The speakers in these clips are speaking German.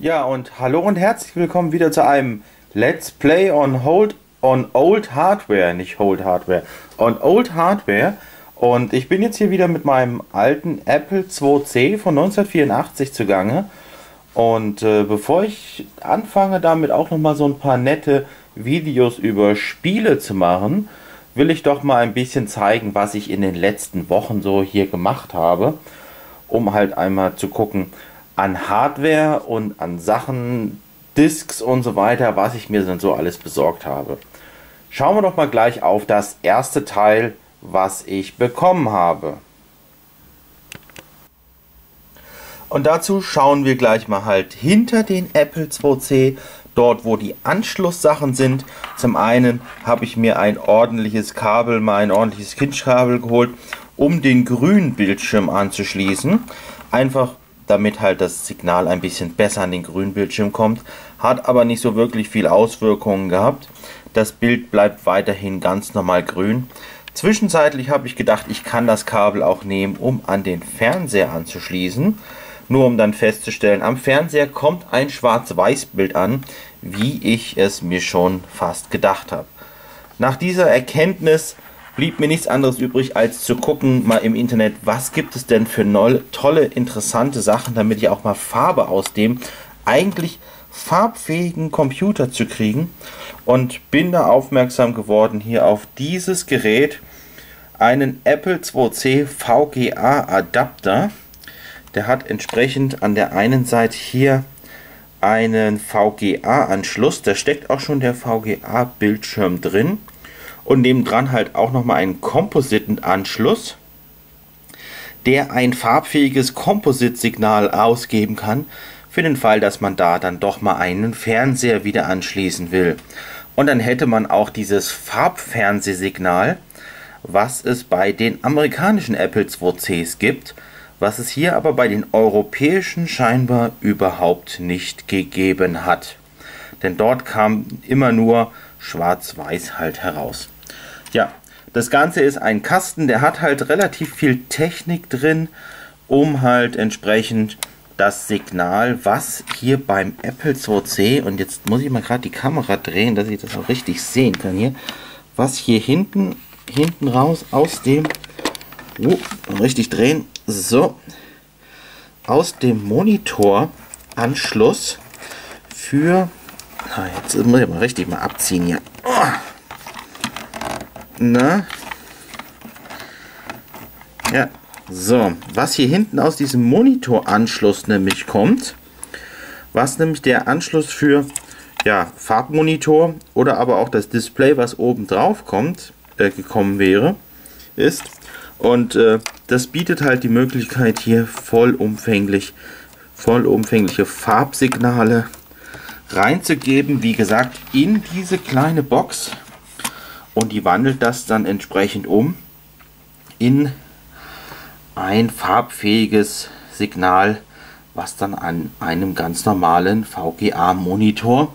Ja, und hallo und herzlich willkommen wieder zu einem Let's Play on Hold on Old Hardware, nicht Hold Hardware, on Old Hardware. Und ich bin jetzt hier wieder mit meinem alten Apple IIc von 1984 zugange. Und äh, bevor ich anfange, damit auch noch mal so ein paar nette Videos über Spiele zu machen, will ich doch mal ein bisschen zeigen, was ich in den letzten Wochen so hier gemacht habe, um halt einmal zu gucken, an Hardware und an Sachen, Discs und so weiter, was ich mir dann so alles besorgt habe. Schauen wir doch mal gleich auf das erste Teil, was ich bekommen habe. Und dazu schauen wir gleich mal halt hinter den Apple IIc, dort wo die Anschlusssachen sind. Zum einen habe ich mir ein ordentliches Kabel, mal ein ordentliches Kinchkabel geholt, um den grünen Bildschirm anzuschließen. Einfach damit halt das Signal ein bisschen besser an den grünen Bildschirm kommt. Hat aber nicht so wirklich viel Auswirkungen gehabt. Das Bild bleibt weiterhin ganz normal grün. Zwischenzeitlich habe ich gedacht, ich kann das Kabel auch nehmen, um an den Fernseher anzuschließen. Nur um dann festzustellen, am Fernseher kommt ein Schwarz-Weiß-Bild an, wie ich es mir schon fast gedacht habe. Nach dieser Erkenntnis blieb mir nichts anderes übrig, als zu gucken mal im Internet, was gibt es denn für tolle, interessante Sachen, damit ich auch mal Farbe aus dem eigentlich farbfähigen Computer zu kriegen. Und bin da aufmerksam geworden hier auf dieses Gerät, einen Apple IIc VGA Adapter. Der hat entsprechend an der einen Seite hier einen VGA-Anschluss. Da steckt auch schon der VGA-Bildschirm drin und nebendran halt auch nochmal einen Kompositenanschluss, der ein farbfähiges Kompositsignal ausgeben kann, für den Fall, dass man da dann doch mal einen Fernseher wieder anschließen will. Und dann hätte man auch dieses Farbfernsehsignal, was es bei den amerikanischen Apple IIcs gibt, was es hier aber bei den europäischen scheinbar überhaupt nicht gegeben hat. Denn dort kam immer nur schwarz-weiß halt heraus. Ja, das Ganze ist ein Kasten, der hat halt relativ viel Technik drin, um halt entsprechend das Signal, was hier beim Apple IIc, und jetzt muss ich mal gerade die Kamera drehen, dass ich das auch richtig sehen kann hier, was hier hinten, hinten raus aus dem, uh, richtig drehen, so, aus dem Monitoranschluss für, na, jetzt muss ich mal richtig mal abziehen hier. Na? Ja, so. Was hier hinten aus diesem Monitoranschluss nämlich kommt, was nämlich der Anschluss für ja, Farbmonitor oder aber auch das Display, was oben drauf kommt, äh, gekommen wäre, ist. Und äh, das bietet halt die Möglichkeit hier vollumfänglich, vollumfängliche Farbsignale reinzugeben. Wie gesagt, in diese kleine Box und die wandelt das dann entsprechend um in ein farbfähiges Signal, was dann an einem ganz normalen VGA-Monitor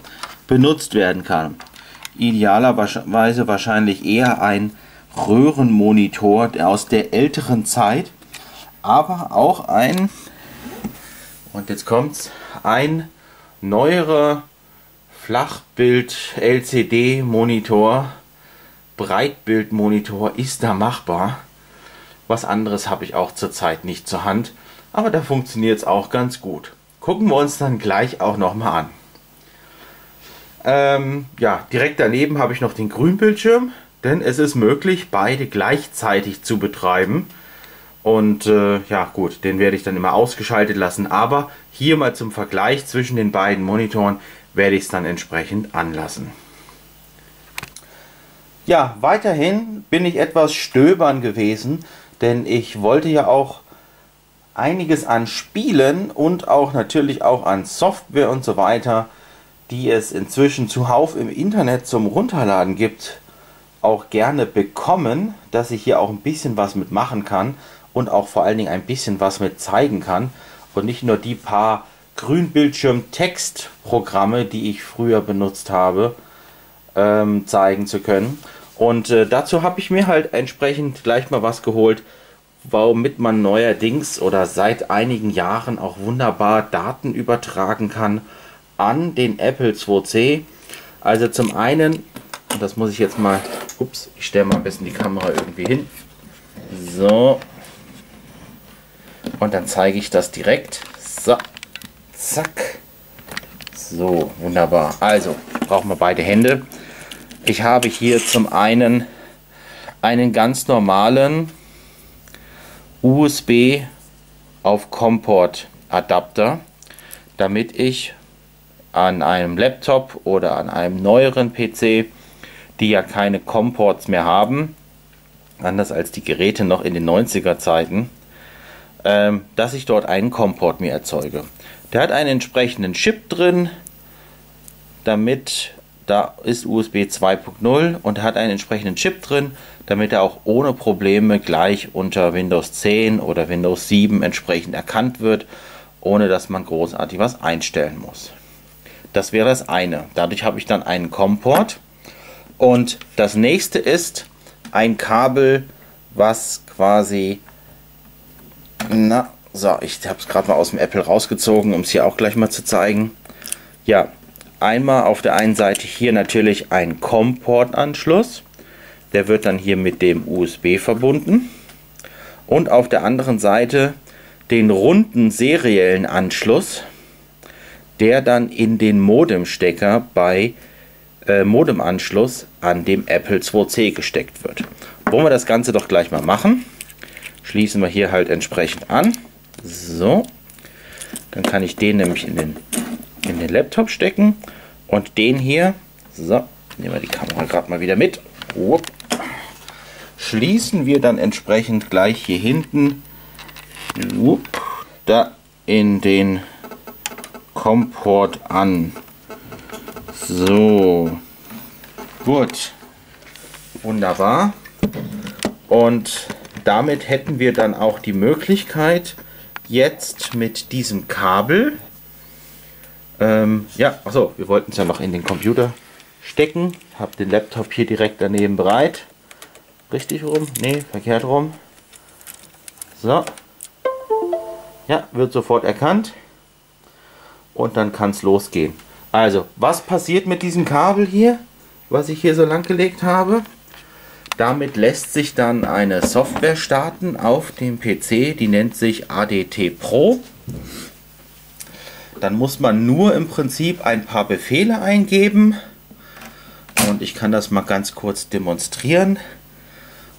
benutzt werden kann. Idealerweise wahrscheinlich eher ein Röhrenmonitor aus der älteren Zeit, aber auch ein, und jetzt kommt's, ein neuerer Flachbild-LCD-Monitor Breitbildmonitor ist da machbar. Was anderes habe ich auch zurzeit nicht zur Hand, aber da funktioniert es auch ganz gut. Gucken wir uns dann gleich auch nochmal an. Ähm, ja, direkt daneben habe ich noch den Grünbildschirm, denn es ist möglich, beide gleichzeitig zu betreiben. Und äh, ja gut, den werde ich dann immer ausgeschaltet lassen, aber hier mal zum Vergleich zwischen den beiden Monitoren werde ich es dann entsprechend anlassen. Ja, weiterhin bin ich etwas stöbern gewesen, denn ich wollte ja auch einiges an Spielen und auch natürlich auch an Software und so weiter, die es inzwischen zuhauf im Internet zum Runterladen gibt, auch gerne bekommen, dass ich hier auch ein bisschen was mitmachen kann und auch vor allen Dingen ein bisschen was mit zeigen kann und nicht nur die paar Grünbildschirm-Textprogramme, die ich früher benutzt habe, ähm, zeigen zu können. Und äh, dazu habe ich mir halt entsprechend gleich mal was geholt, womit man neuerdings oder seit einigen Jahren auch wunderbar Daten übertragen kann an den Apple 2C. Also zum einen, das muss ich jetzt mal, ups, ich stelle mal ein bisschen die Kamera irgendwie hin. So. Und dann zeige ich das direkt. So. Zack. So, wunderbar. Also, brauchen wir beide Hände. Ich habe hier zum einen einen ganz normalen USB auf Comport Adapter, damit ich an einem Laptop oder an einem neueren PC, die ja keine Comports mehr haben, anders als die Geräte noch in den 90er Zeiten, ähm, dass ich dort einen Comport mir erzeuge. Der hat einen entsprechenden Chip drin, damit da ist USB 2.0 und hat einen entsprechenden Chip drin, damit er auch ohne Probleme gleich unter Windows 10 oder Windows 7 entsprechend erkannt wird, ohne dass man großartig was einstellen muss. Das wäre das eine. Dadurch habe ich dann einen COM-Port. Und das nächste ist ein Kabel, was quasi, na, so, ich habe es gerade mal aus dem Apple rausgezogen, um es hier auch gleich mal zu zeigen. Ja, einmal auf der einen Seite hier natürlich ein COM-Port-Anschluss. Der wird dann hier mit dem USB verbunden. Und auf der anderen Seite den runden seriellen Anschluss der dann in den Modemstecker bei äh, Modemanschluss an dem Apple 2C gesteckt wird. Wollen wir das Ganze doch gleich mal machen. Schließen wir hier halt entsprechend an. So. Dann kann ich den nämlich in den, in den Laptop stecken. Und den hier, so, nehmen wir die Kamera gerade mal wieder mit. Upp. Schließen wir dann entsprechend gleich hier hinten upp, da in den Komport an. So. Gut. Wunderbar. Und damit hätten wir dann auch die Möglichkeit, jetzt mit diesem Kabel, ähm, ja, achso, wir wollten es ja noch in den Computer stecken. Habe den Laptop hier direkt daneben bereit. Richtig rum? Ne, verkehrt rum. So. Ja, wird sofort erkannt und dann kann es losgehen. Also, was passiert mit diesem Kabel hier, was ich hier so lang gelegt habe? Damit lässt sich dann eine Software starten auf dem PC, die nennt sich ADT Pro. Dann muss man nur im Prinzip ein paar Befehle eingeben. Und ich kann das mal ganz kurz demonstrieren.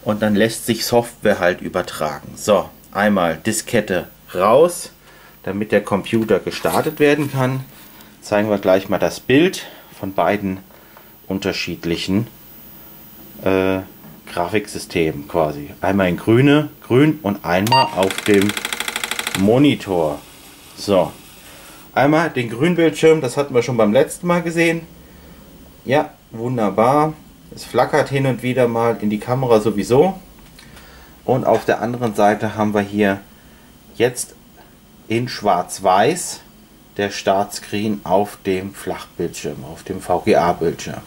Und dann lässt sich Software halt übertragen. So, einmal Diskette raus damit der Computer gestartet werden kann, zeigen wir gleich mal das Bild von beiden unterschiedlichen äh, Grafiksystemen quasi. Einmal in grüne, grün und einmal auf dem Monitor. So, einmal den Grünbildschirm, das hatten wir schon beim letzten Mal gesehen. Ja, wunderbar. Es flackert hin und wieder mal in die Kamera sowieso. Und auf der anderen Seite haben wir hier jetzt in Schwarz-Weiß der Startscreen auf dem Flachbildschirm, auf dem VGA-Bildschirm.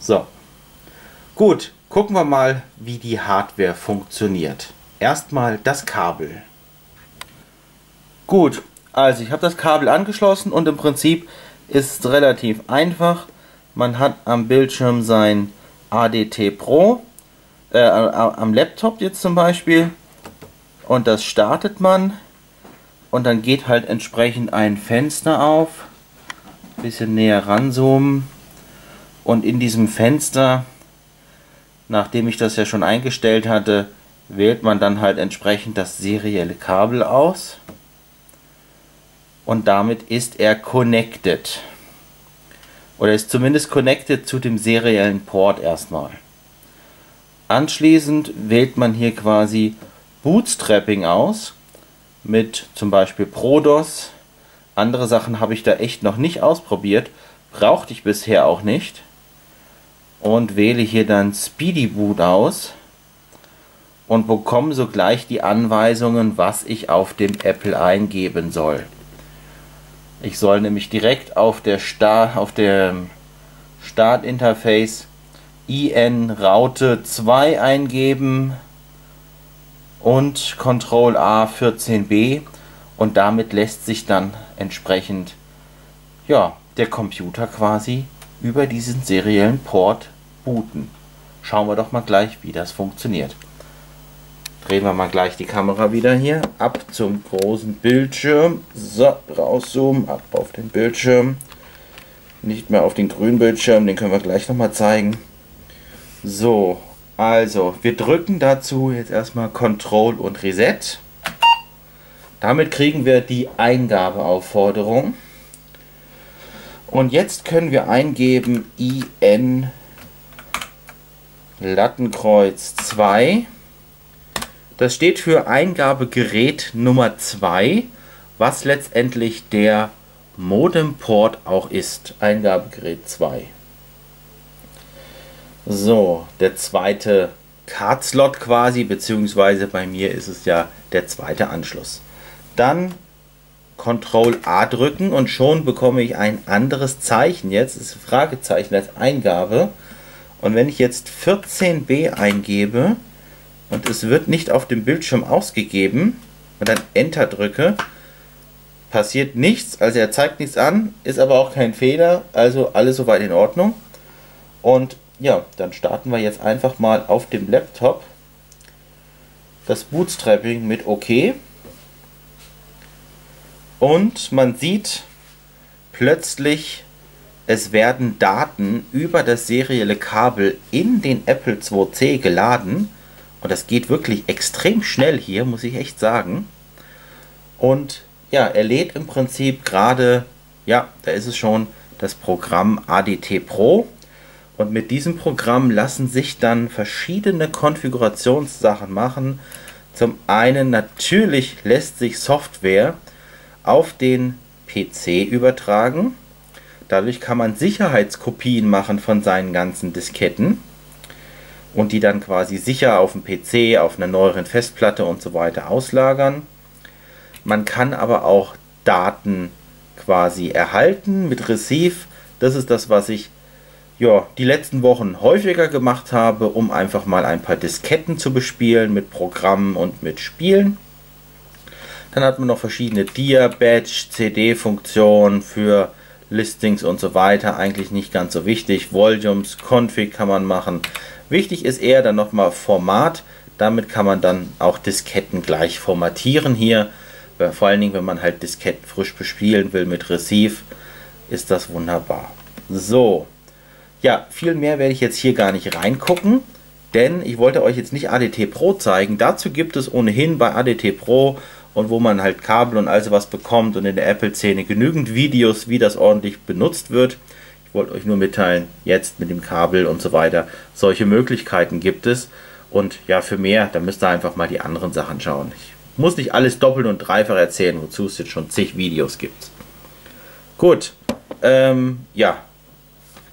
So, gut, gucken wir mal, wie die Hardware funktioniert. Erstmal das Kabel. Gut, also ich habe das Kabel angeschlossen und im Prinzip ist es relativ einfach. Man hat am Bildschirm sein ADT Pro, äh, am Laptop jetzt zum Beispiel und das startet man und dann geht halt entsprechend ein Fenster auf. Bisschen näher ranzoomen. Und in diesem Fenster, nachdem ich das ja schon eingestellt hatte, wählt man dann halt entsprechend das serielle Kabel aus. Und damit ist er connected. Oder ist zumindest connected zu dem seriellen Port erstmal. Anschließend wählt man hier quasi Bootstrapping aus mit zum Beispiel Prodos. Andere Sachen habe ich da echt noch nicht ausprobiert. Brauchte ich bisher auch nicht. Und wähle hier dann Speedy Boot aus. Und bekomme sogleich die Anweisungen, was ich auf dem Apple eingeben soll. Ich soll nämlich direkt auf der Start, auf dem Startinterface IN Raute 2 eingeben und Ctrl A 14b und damit lässt sich dann entsprechend ja, der Computer quasi über diesen seriellen Port booten. Schauen wir doch mal gleich, wie das funktioniert. Drehen wir mal gleich die Kamera wieder hier ab zum großen Bildschirm. So, rauszoomen, ab auf den Bildschirm. Nicht mehr auf den grünen Bildschirm, den können wir gleich nochmal zeigen. So, also, wir drücken dazu jetzt erstmal Control und Reset. Damit kriegen wir die Eingabeaufforderung. Und jetzt können wir eingeben IN Lattenkreuz 2. Das steht für Eingabegerät Nummer 2, was letztendlich der Modemport auch ist. Eingabegerät 2. So, der zweite Card-Slot quasi, beziehungsweise bei mir ist es ja der zweite Anschluss. Dann Ctrl A drücken und schon bekomme ich ein anderes Zeichen. Jetzt ist Fragezeichen als Eingabe. Und wenn ich jetzt 14b eingebe und es wird nicht auf dem Bildschirm ausgegeben und dann Enter drücke, passiert nichts. Also er zeigt nichts an, ist aber auch kein Fehler. Also alles soweit in Ordnung. Und ja, dann starten wir jetzt einfach mal auf dem Laptop das Bootstrapping mit OK. Und man sieht plötzlich, es werden Daten über das serielle Kabel in den Apple 2C geladen. Und das geht wirklich extrem schnell hier, muss ich echt sagen. Und ja, er lädt im Prinzip gerade, ja, da ist es schon das Programm ADT Pro. Und mit diesem Programm lassen sich dann verschiedene Konfigurationssachen machen. Zum einen natürlich lässt sich Software auf den PC übertragen. Dadurch kann man Sicherheitskopien machen von seinen ganzen Disketten und die dann quasi sicher auf dem PC, auf einer neueren Festplatte und so weiter auslagern. Man kann aber auch Daten quasi erhalten mit Receive. Das ist das, was ich ja, die letzten Wochen häufiger gemacht habe, um einfach mal ein paar Disketten zu bespielen mit Programmen und mit Spielen. Dann hat man noch verschiedene Dia-Badge, CD-Funktionen für Listings und so weiter. Eigentlich nicht ganz so wichtig. Volumes, Config kann man machen. Wichtig ist eher dann nochmal Format. Damit kann man dann auch Disketten gleich formatieren hier. Vor allen Dingen, wenn man halt Disketten frisch bespielen will mit Receive, ist das wunderbar. So, ja, viel mehr werde ich jetzt hier gar nicht reingucken, denn ich wollte euch jetzt nicht ADT Pro zeigen. Dazu gibt es ohnehin bei ADT Pro und wo man halt Kabel und all sowas bekommt und in der Apple-Szene genügend Videos, wie das ordentlich benutzt wird. Ich wollte euch nur mitteilen, jetzt mit dem Kabel und so weiter, solche Möglichkeiten gibt es. Und ja, für mehr, da müsst ihr einfach mal die anderen Sachen schauen. Ich muss nicht alles doppelt und dreifach erzählen, wozu es jetzt schon zig Videos gibt. Gut, ähm, ja,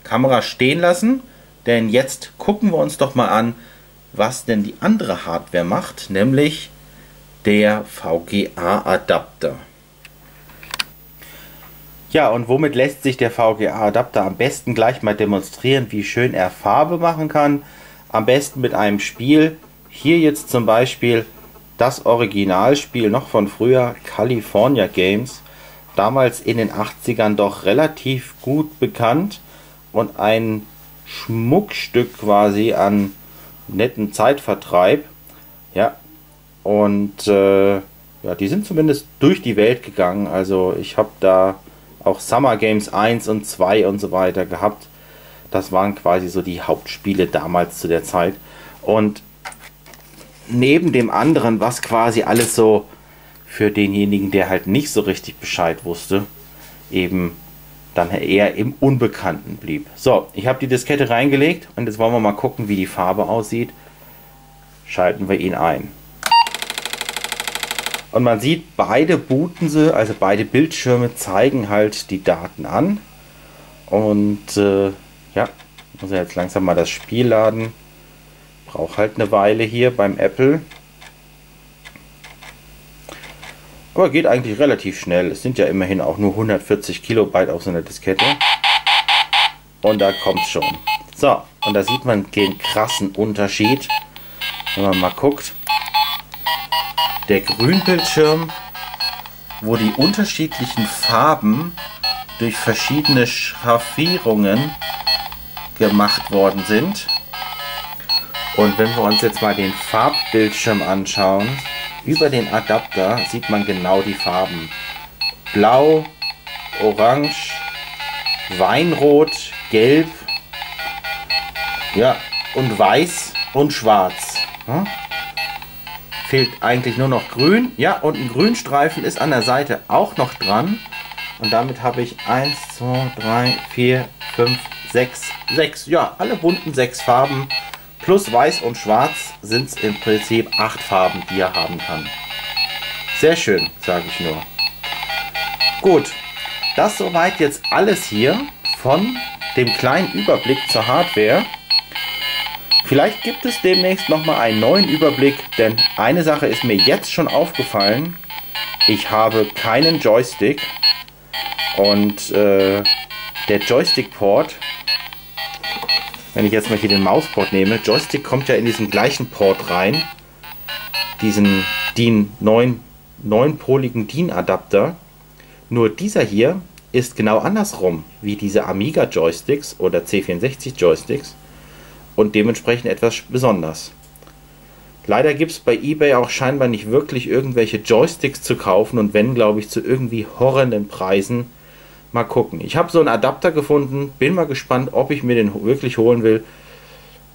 Kamera stehen lassen, denn jetzt gucken wir uns doch mal an, was denn die andere Hardware macht, nämlich der VGA-Adapter. Ja, und womit lässt sich der VGA-Adapter am besten gleich mal demonstrieren, wie schön er Farbe machen kann? Am besten mit einem Spiel. Hier jetzt zum Beispiel das Originalspiel noch von früher, California Games. Damals in den 80ern doch relativ gut bekannt und ein Schmuckstück quasi an netten Zeitvertreib. Ja, und äh, ja, die sind zumindest durch die Welt gegangen. Also ich habe da auch Summer Games 1 und 2 und so weiter gehabt. Das waren quasi so die Hauptspiele damals zu der Zeit. Und neben dem anderen, was quasi alles so für denjenigen, der halt nicht so richtig Bescheid wusste, eben dann eher im Unbekannten blieb. So, ich habe die Diskette reingelegt und jetzt wollen wir mal gucken, wie die Farbe aussieht. Schalten wir ihn ein. Und man sieht, beide booten sie, also beide Bildschirme zeigen halt die Daten an. Und äh, ja, muss er jetzt langsam mal das Spiel laden. Braucht halt eine Weile hier beim Apple. Aber geht eigentlich relativ schnell. Es sind ja immerhin auch nur 140 Kilobyte auf so einer Diskette. Und da kommt es schon. So, und da sieht man den krassen Unterschied. Wenn man mal guckt. Der Grünbildschirm, wo die unterschiedlichen Farben durch verschiedene Schraffierungen gemacht worden sind. Und wenn wir uns jetzt mal den Farbbildschirm anschauen, über den Adapter sieht man genau die Farben. Blau, Orange, Weinrot, Gelb, ja, und Weiß und Schwarz. Hm? Fehlt eigentlich nur noch Grün. Ja, und ein Grünstreifen ist an der Seite auch noch dran. Und damit habe ich 1, 2, 3, 4, 5, 6, 6. Ja, alle bunten sechs Farben plus Weiß und Schwarz sind es im Prinzip acht Farben, die er haben kann. Sehr schön, sage ich nur. Gut, das soweit jetzt alles hier von dem kleinen Überblick zur Hardware. Vielleicht gibt es demnächst nochmal einen neuen Überblick, denn eine Sache ist mir jetzt schon aufgefallen. Ich habe keinen Joystick und äh, der Joystick-Port, wenn ich jetzt mal hier den Mausport nehme, Joystick kommt ja in diesen gleichen Port rein, diesen DIN 9, 9-poligen DIN-Adapter. Nur dieser hier ist genau andersrum wie diese Amiga Joysticks oder C64 Joysticks und dementsprechend etwas besonders. Leider gibt es bei eBay auch scheinbar nicht wirklich irgendwelche Joysticks zu kaufen und wenn, glaube ich, zu irgendwie horrenden Preisen. Mal gucken. Ich habe so einen Adapter gefunden, bin mal gespannt, ob ich mir den wirklich holen will,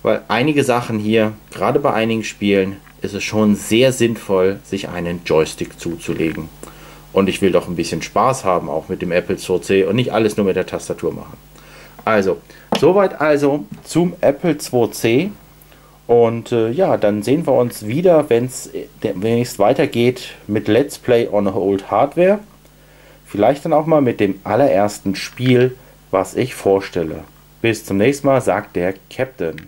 weil einige Sachen hier, gerade bei einigen Spielen, ist es schon sehr sinnvoll, sich einen Joystick zuzulegen. Und ich will doch ein bisschen Spaß haben, auch mit dem Apple IIc und nicht alles nur mit der Tastatur machen. Also, soweit also zum Apple IIc. Und äh, ja, dann sehen wir uns wieder, wenn es demnächst weitergeht mit Let's Play on Old Hardware. Vielleicht dann auch mal mit dem allerersten Spiel, was ich vorstelle. Bis zum nächsten Mal, sagt der Captain.